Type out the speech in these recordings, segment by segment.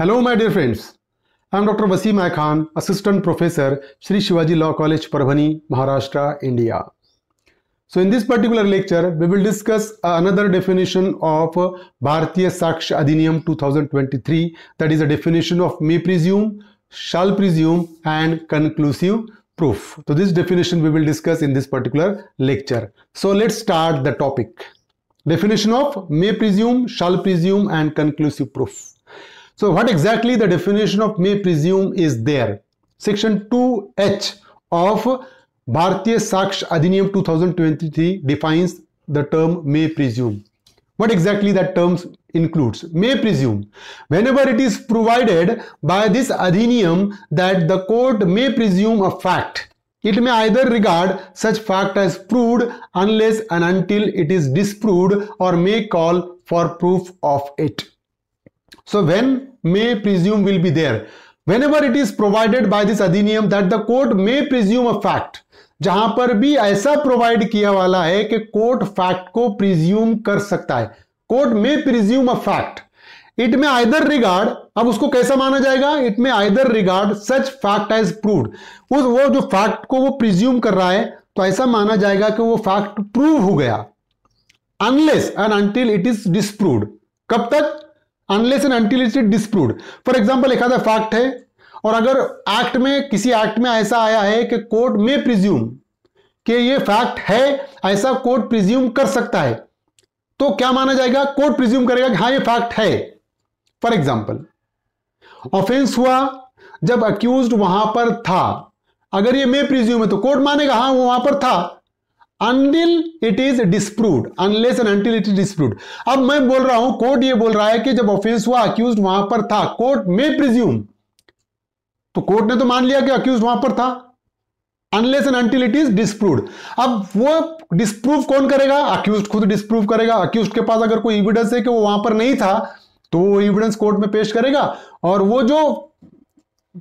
Hello, my dear friends. I am Dr. Wasim I Khan, Assistant Professor, Sri Shivaji Law College, Parvani, Maharashtra, India. So, in this particular lecture, we will discuss another definition of Bharatiya Saksh Adhiniyam 2023, that is a definition of may presume, shall presume, and conclusive proof. So, this definition we will discuss in this particular lecture. So, let's start the topic. Definition of may presume, shall presume, and conclusive proof. So what exactly the definition of may presume is there? Section 2H of Bharatiya Saksh Adhiniyam 2023 defines the term may presume. What exactly that term includes? May presume. Whenever it is provided by this Adhiniyam that the court may presume a fact, it may either regard such fact as proved unless and until it is disproved or may call for proof of it. So when may presume will be there? Whenever it is provided by this adhiniyam that the court may presume a fact, जहाँ पर भी ऐसा provide किया वाला है कि court fact को presume कर सकता है। कोर्ट में presume a fact it may either regard अब उसको कैसा माना जाएगा? It may either regard such fact as proved उस, वो जो फैक्ट को वो प्रिज्यूम कर रहा है तो ऐसा माना जाएगा कि वो फैक्ट प्रूव हो गया। Unless and until it is disproved कब तक? Unless and until it disprove for example आधा फैक्ट है, और अगर एक्ट में, किसी एक्ट में ऐसा आया है कि कोर्ट में प्रिज्यूम कि ये फैक्ट है, ऐसा कोर्ट प्रिज्यूम कर सकता है तो क्या माना जाएगा? कोर्ट प्रिज्यूम करेगा कि हाँ ये फैक्ट है। फॉर एग्ज़ाम्पल ऑफेंस हुआ जब अक्यूज वहाँ पर था। अगर ये मे प्रिज्यूम है तो कोर्ट मानेगा हाँ वो वहाँ पर था। Until it is disproved unless and until it is disproved अब मैं बोल रहा हूँ, कोर्ट ये बोल रहा है कि जब ऑफेंस हुआ अक्यूज वहाँ पर था। कोर्ट में प्रिज्यूम तो कोर्ट ने तो मान लिया कि अक्यूज वहाँ पर था। Unless and until it is disproved अब वो डिस्प्रूव कौन करेगा? अक्यूज खुद डिस्प्रूव करेगा। अक्यूज के पास अगर कोई एविडेंस है कि वो वहाँ पर नहीं था तो वो एविडेंस कोर्ट में पेश करेगा। और वो जो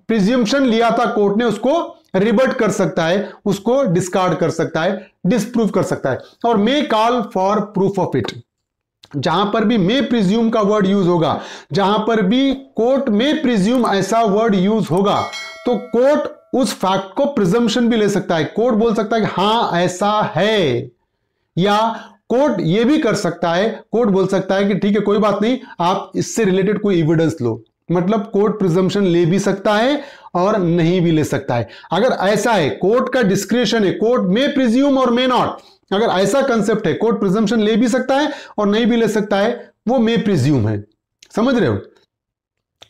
प्रिज्यूमशन लिया था कोर्ट ने, उसको रिबर्ट कर सकता है, उसको डिस्कार्ड कर सकता है डिस्प्रूव कर सकता है। और may call for proof of it जहाँ पर भी मे प्रिज्यूम का वर्ड यूज़ होगा, जहाँ पर भी कोर्ट में प्रिज्यूम ऐसा वर्ड यूज़ होगा तो कोर्ट उस फैक्ट को प्रिजम्पशन भी ले सकता है। कोर्ट बोल सकता है कि हाँ, ऐसा है। या कोर्ट ये भी कर सकता है कोर्ट बोल सकता है कि ठीक है, कोई बात नहीं, आप इससे रिलेटेड कोई एविडेंस लो। मतलब कोर्ट प्रिजम्पशन ले भी सकता है और नहीं भी ले सकता है। अगर ऐसा है कोर्ट का डिस्क्रिप्शन है कोर्ट में प्रिज्यूम और मे नॉट अगर ऐसा कंसेप्ट है कोर्ट प्रिजम्पशन ले भी सकता है और नहीं भी ले सकता है, वो मे प्रिज्यूम है। समझ रहे हो?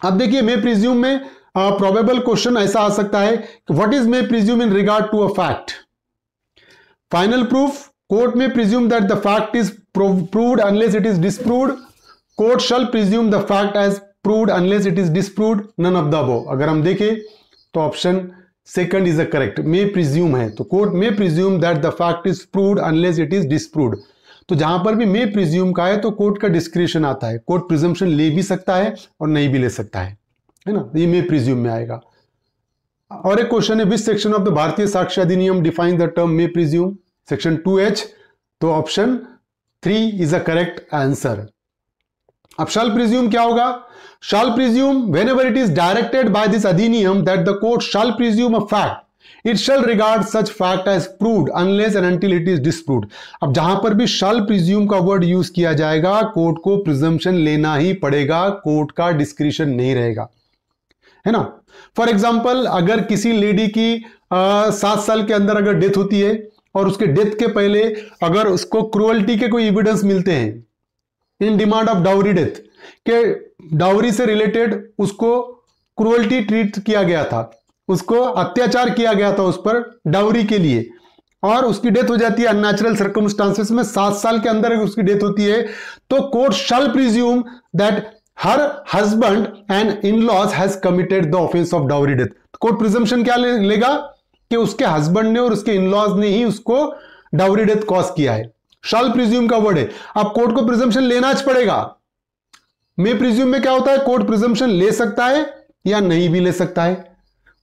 अब देखिए मे प्रिज्यूम में प्रोबेबल क्वेश्चन ऐसा आ सकता है what is may presume in regard to a fact final proof court may presume that the fact is proved unless it is disproved court shall presume the fact as proved unless it is disproved none of the above अगर हम देखें तो option second is a correct may presume है। तो court may presume that the fact is proved unless it is disproved तो जहाँ पर भी मे प्रिज्यूम का है तो कोर्ट का डिस्क्रिप्शन आता है। कोर्ट प्रिजम्पशन ले भी सकता है और नहीं भी ले सकता है। है ना? ये मे प्रिज्यूम में आएगा। और एक क्वेश्चन है विच सेक्शन ऑफ़ द भारतीय साक्ष्य अधिनियम define the term may presume section two H तो option three is a correct answer अब शल प्रिज्यूम क्या होगा? Shall presume whenever it is directed by this adhiniyam that the court shall presume a fact. It shall regard such fact as proved unless and until it is disproved अब जहाँ पर भी shall presume का word use किया जाएगा court को presumption लेना ही पड़ेगा कोर्ट का डिस्क्रिप्शन नहीं रहेगा। है ना? फॉर एग्ज़ाम्पल अगर किसी लेडी की सात साल के अंदर अगर डेथ होती है, और उसके डेथ के पहले अगर उसको क्रुअल्टी के कोई एविडेंस मिलते हैं in demand of dowry death के डाउरी से रिलेटेड उसको क्रुअल्टी ट्रीट किया गया था उसको अत्याचार किया गया था उस पर डाउरी के लिए। और उसकी डेथ हो जाती है अननेचुरल सर्कमस्टांसेस में सात साल के अंदर उसकी डेथ होती है तो court shall presume that her husband and in laws has committed the offence of dowry death court presumption क्या ले, लेगा कि उसके हस्बैंड ने और उसके इन लॉज ने ही उसको डाउरी डेथ कॉज किया है। शल प्रिज्यूम का वर्ड है। अब कोर्ट को प्रिजम्पशन लेना पड़ेगा। मे प्रिज्यूम में क्या होता है? कोर्ट प्रिजम्पशन ले सकता है या नहीं भी ले सकता है।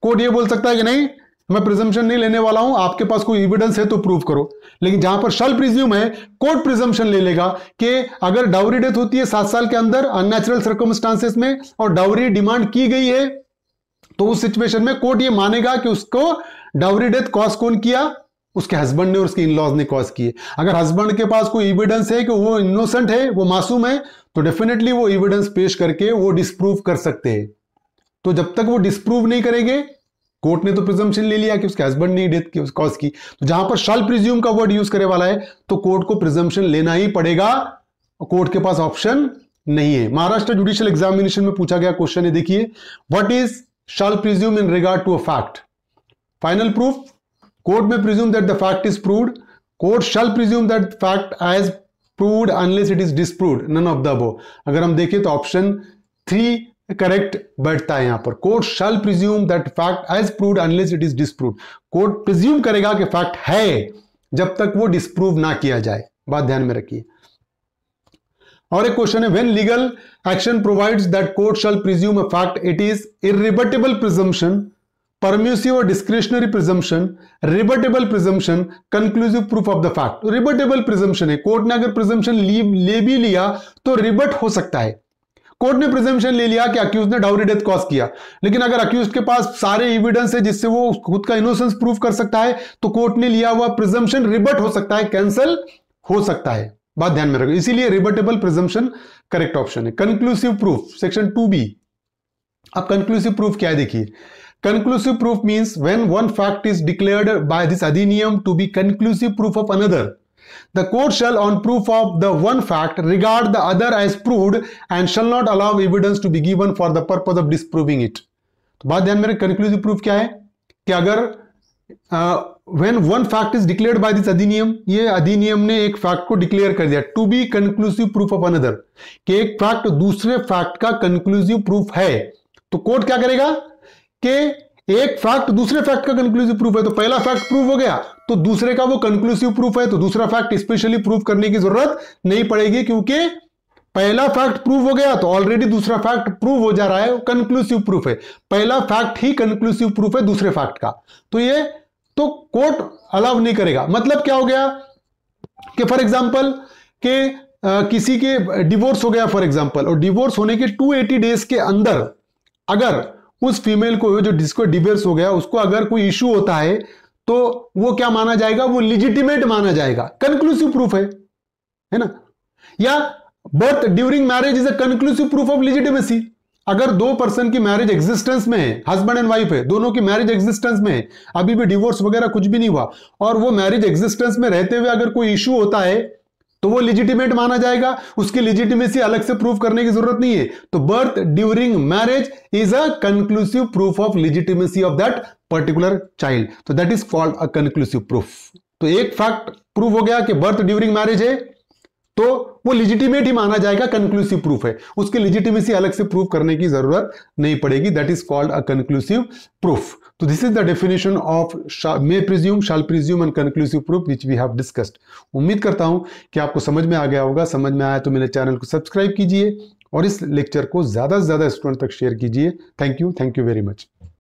कोर्ट ये बोल सकता है कि नहीं, मैं प्रिजम्पन नहीं लेने वाला हूँ, आपके पास कोई एविडेंस है तो प्रूव करो। लेकिन जहाँ पर शल प्रिज्यूम है कोर्ट प्रिजम्पन ले लेगा कि अगर डाउरी डेथ होती है सात साल के अंदर अननेचुरल सर्कमस्टांसेस में, और डाउरी डिमांड की गई है तो उस सिचुएशन में कोर्ट ये मानेगा कि उसको डाउरी डेथ कॉज कौन किया? उसके हस्बैंड ने और उसके इनलॉज ने कॉज किए। अगर हस्बैंड के पास कोई एविडेंस है कि वो इनोसेंट है, वो मासूम है तो डेफिनेटली वो एविडेंस पेश करके वो डिस्प्रूव कर सकते हैं। तो जब तक वो डिस्प्रूव नहीं करेंगे कोर्ट ने तो प्रिजम्पशन ले लिया कि उसके हस्बैंड ने डेथ की कॉज की। तो जहाँ पर शाल प्रिज्यूम का वर्ड यूज़ करे वाला है तो कोर्ट को प्रिजम्पशन लेना ही पड़ेगा। कोर्ट के पास ऑप्शन नहीं है। महाराष्ट्र जुडिशियल एग्जामिनेशन में पूछा गया क्वेश्चन है, देखिए। What is shall presume in regard to a fact final proof court may presume that the fact is proved court shall presume that fact as proved unless it is disproved none of the above अगर हम देखें तो option three correct बैठता है यहाँ पर। Court shall presume that fact as proved unless it is disproved court presume करेगा कि फैक्ट है जब तक वो डिस्प्रूव ना किया जाए। बात ध्यान में रखिए। और एक क्वेश्चन है when legal action provides that court shall presume a fact it is irrebuttable presumption permissive और discretionary presumption rebuttable presumption conclusive proof of the fact rebuttable presumption है। कोर्ट ने अगर प्रिजम्पशन ले भी लिया तो रिबट हो सकता है। कोर्ट ने प्रिजम्पशन ले लिया कि अक्यूज ने डाउरी डेथ कॉज किया। लेकिन अगर अक्यूज के पास सारे एविडेंस है जिससे वो खुद का इनोसेंस प्रूफ कर सकता है तो कोर्ट ने लिया हुआ प्रिजम्पशन रिबट हो सकता है कैंसल हो सकता है। बात ध्यान में रखो। इसीलिए रिबटेबल प्रिजम्पन करेक्ट ऑप्शन है। Conclusive proof section two B अब कंक्लूसिव प्रूफ क्या है? देखिए conclusive proof means when one fact is declared by this अधिनियम to be conclusive proof of another The court shall, on proof of the one fact, regard the other as proved and shall not allow evidence to be given for the purpose of disproving it. तो बात ध्यान में conclusive proof क्या है? कि अगर when one fact is declared by this अधिनियम ये अधिनियम ने एक फैक्ट को डिक्लेयर कर दिया to be conclusive proof of another कि एक फैक्ट दूसरे फैक्ट का कंक्लूसिव प्रूफ है तो कोर्ट क्या करेगा? कि एक फैक्ट दूसरे फैक्ट का कंक्लूसिव प्रूफ है तो पहला फैक्ट प्रूव हो गया तो दूसरे का वो कंक्लूसिव प्रूफ है तो दूसरा फैक्ट स्पेशली प्रूव करने की ज़रूरत नहीं पड़ेगी, क्योंकि पहला फैक्ट प्रूव हो गया तो ऑलरेडी दूसरा फैक्ट प्रूव हो जा रहा है कंक्लूसिव प्रूफ है। पहला फैक्ट ही कंक्लूसिव प्रूफ है दूसरे फैक्ट का। तो ये तो कोर्ट अलाउ नहीं करेगा। मतलब क्या हो गया कि फॉर एग्ज़ाम्पल के किसी के डिवोर्स हो गया फॉर एग्ज़ाम्पल और डिवोर्स होने के 280 डेज़ के अंदर, अगर उस फीमेल को जो जिसको डिवोर्स हो गया, उसको अगर कोई इशू होता है तो वो क्या माना जाएगा? वो लिजिटिमेट माना जाएगा। कंक्लूसिव प्रूफ है। है ना? या birth during marriage is a conclusive proof of legitimacy अगर दो पर्सन की मैरिज एग्जिस्टेंस में है हस्बैंड एंड वाइफ है, दोनों की मैरिज एग्जिस्टेंस में है, अभी भी डिवोर्स वगैरह कुछ भी नहीं हुआ, और वो मैरिज एग्जिस्टेंस में रहते हुए अगर कोई इशू होता है तो वो लिजिटिमेट माना जाएगा। उसकी लिजिटिमेसी अलग से प्रूफ करने की ज़रूरत नहीं है। तो birth during marriage is a conclusive proof of legitimacy of that particular child तो that is called a conclusive proof तो एक फैक्ट प्रूफ हो गया कि बर्थ ड्यूरिंग मैरिज है तो वो लिजिटिमेट ही माना जाएगा कंक्लूसिव प्रूफ है। उसकी लिजिटिमेसी अलग से प्रूफ करने की ज़रूरत नहीं पड़ेगी। That is called a conclusive proof तो this is the definition of may presume shall presume and conclusive proof which we have discussed उम्मीद करता हूँ कि आपको समझ में आ गया होगा। समझ में आया तो मेरे चैनल को सब्सक्राइब कीजिए और इस लेक्चर को ज़्यादा से ज़्यादा स्टूडेंट तक शेयर कीजिए। Thank you thank you very much